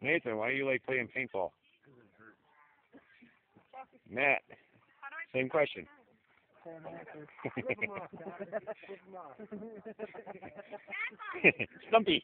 Nathan, why do you like playing paintball? Matt, same question. Stumpy.